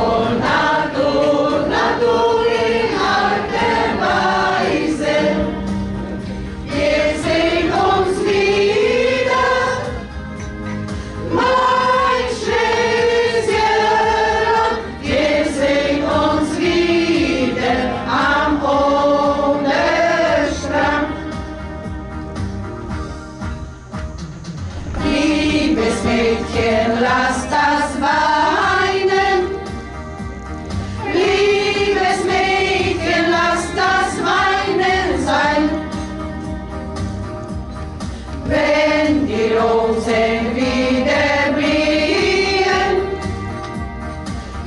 for die Rosen wieder blühen.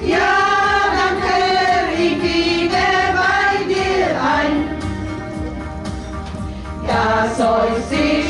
Ja, dann ich wieder bei dir ein. Ja, soll sie